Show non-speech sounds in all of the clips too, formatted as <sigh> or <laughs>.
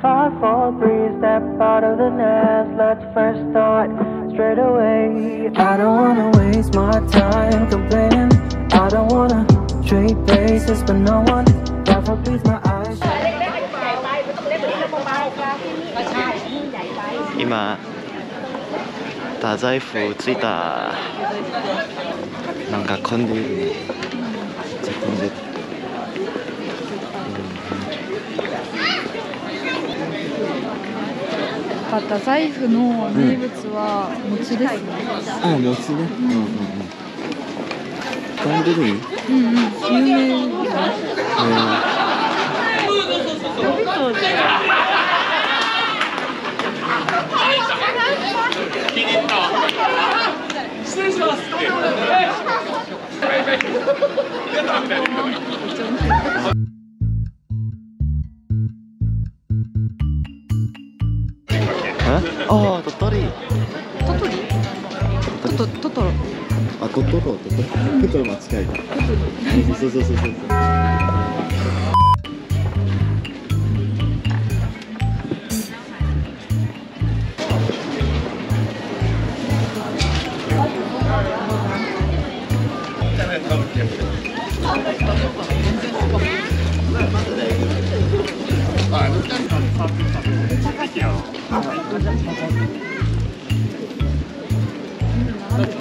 Five, four, three, step out of the nest. Let's first start straight away. I don't wanna waste my time complaining. I don't wanna trade places, but no one ever beats my eyes. 今太宰府着いたなんか混んでいるね めっちゃ混ん。でる太宰府の名物は餅ですね。あ餅ねうん。うん。うん。混ん。でるねうん。うん。有名だね。えああ鳥取トトリ？トトトトロ。あトトロ。トトロトトロ。間違えたそうそう。そうそうそう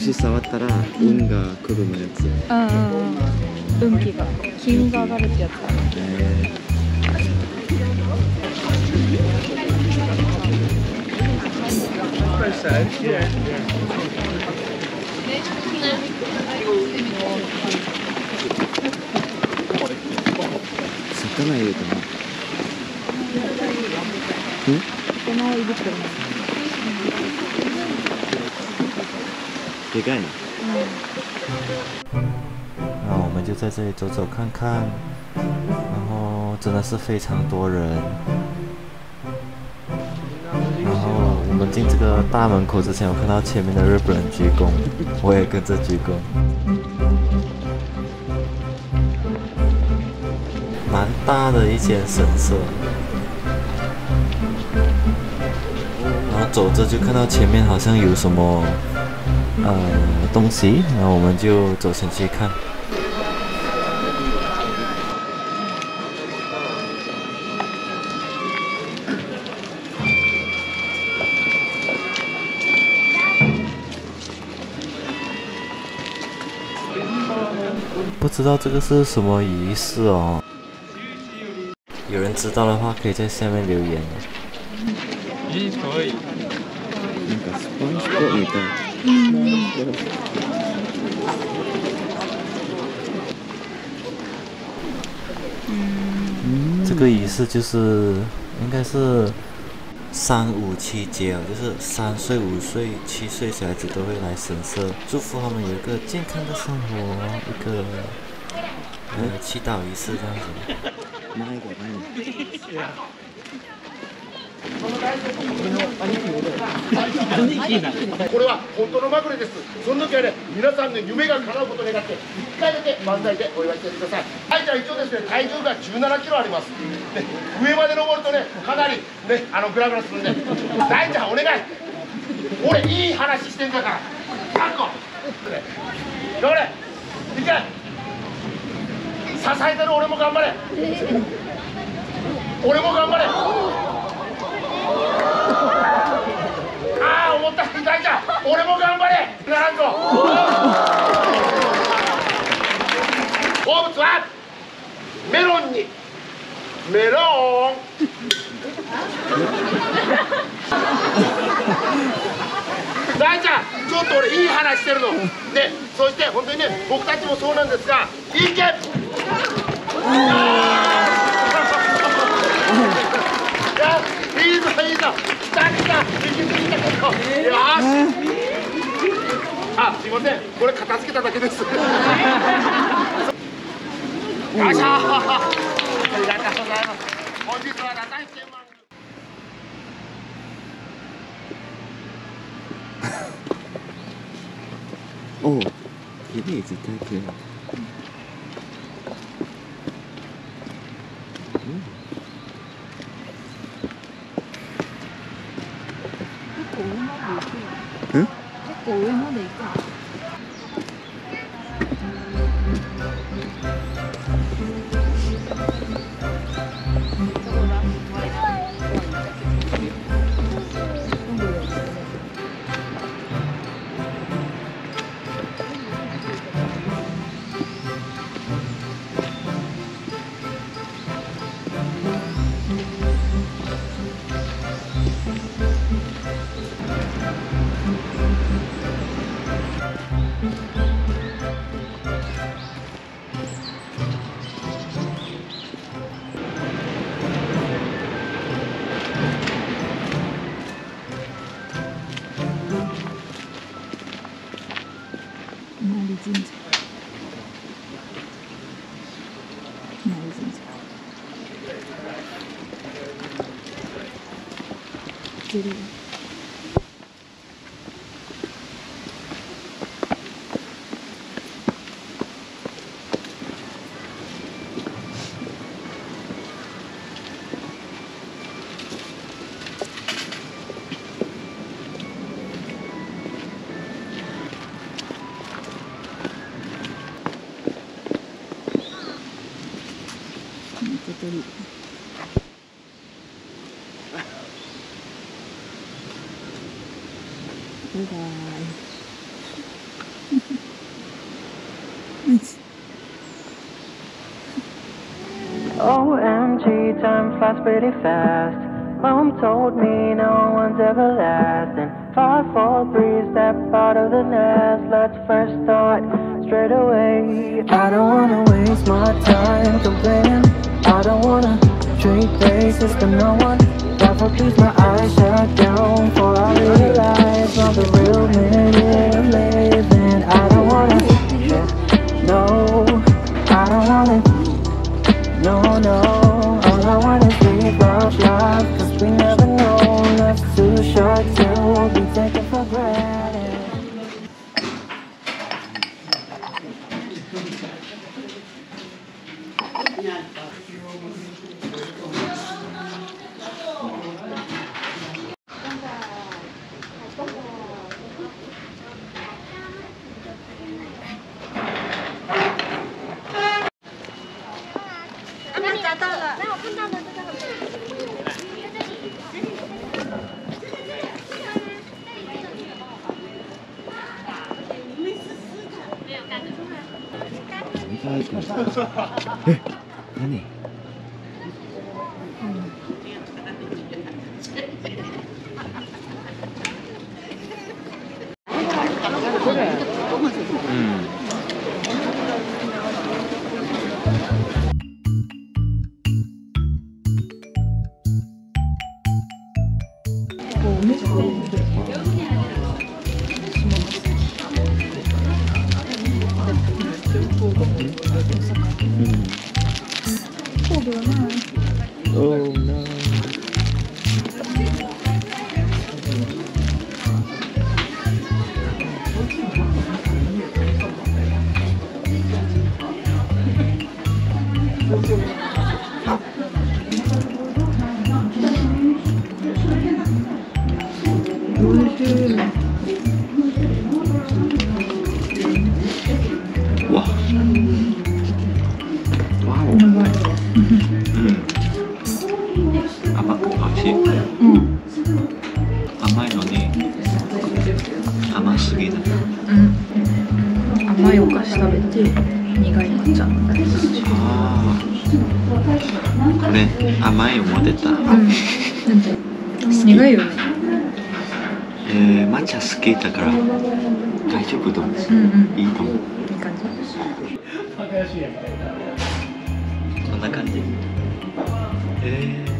串触ったら運が来るのやつ。うんうんうん。運気が金運が上がるってやつだ。ね。え魚入れたな魚を入れてるね。でかいな然后我们就在这里走走看看，然后真的是非常多人。然后我们进这个大门口之前，我看到前面的日本人鞠躬，我也跟着鞠躬。蛮大的一间神社，然后走着就看到前面好像有什么 呃东西，然后我们就走前去看。不知道这个是什么仪式哦。有人知道的话，可以在下面留言。なんか スポンジコみたい。这个仪式就是应该是三五七节哦，就是三岁、五岁、七岁小孩子都会来神社，祝福他们有一个健康的生活，一个呃祈祷仪式这样子。 これは本当のまぐれです。その時はね皆さんの夢が叶うことを願って1回だけ万歳でお祝いしてください。はいじゃあ一応ですね体重が1 7キロあります。で上まで登るとねかなりねあのグラグラするんで大ちゃんお願い。俺いい話してんだか。ら3個頑張れ。いけ。支えてる俺も頑張れ。俺も頑張れ。ああ重た大ちゃん俺も頑張れ。7個好物はメロンに。メロン。大ちゃんちょっと俺いい話してるの。でそして本当にね僕たちもそうなんですがいけいやいいぞいいぞ来た来た行き過ぎたけどよしえーあすいません。これ片付けただけです。よいしょありがとう。ございます本日はラタイチェンマン哦，一定是太可爱。嗯出るよ。めっち Bye bye. <laughs> OMG, time flies pretty fast. Mom told me no one's ever everlasting. Five, four, three, step out of the nest. Let's first start straight away. I don't wanna waste my time complaining. I don't wanna treat days to no one. That will please my shut down. For I realize I'm the real of living. I don't wanna, え何？うん Oh no. Thank you. うん。甘いのに甘すぎない。うん。甘いお菓子食べて苦い抹茶ああこれ甘い思ってた。うん。苦いよね。えー、抹茶好きだから大丈夫と思う。うんうん。いいと思う。いい感じ。こんな感じ。えー、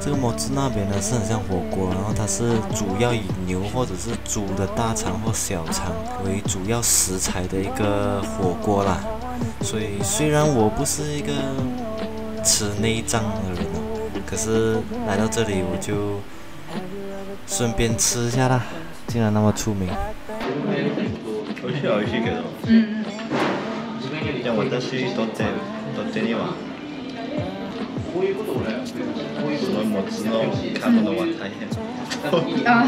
这个もつ鍋呢是很像火锅，然后它是主要以牛或者是猪的大肠或小肠为主要食材的一个火锅啦。所以虽然我不是一个吃内脏的人哦，可是来到这里我就顺便吃一下啦。竟然那么出名。美味しい美味しいけど。うんじゃあ私にとってとってにはそのもつの買うのは大変。ああ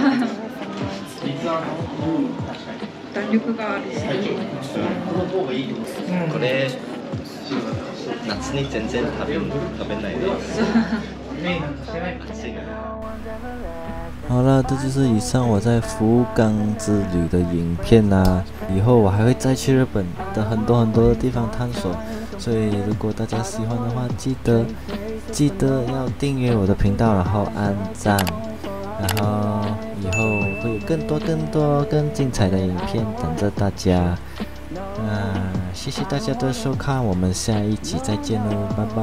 弾力があるこの方がいいと思うん、これ夏に全然食べ食べないで。暑いから。好了，这就是以上我在福冈之旅的影片啦。啊以后我还会再去日本的很多很多的地方探索，所以如果大家喜欢的话，记得记得要订阅我的频道，然后按赞，然后以后会有更多更多更精彩的影片等着大家。那谢谢大家的收看，我们下一集再见喽，拜拜。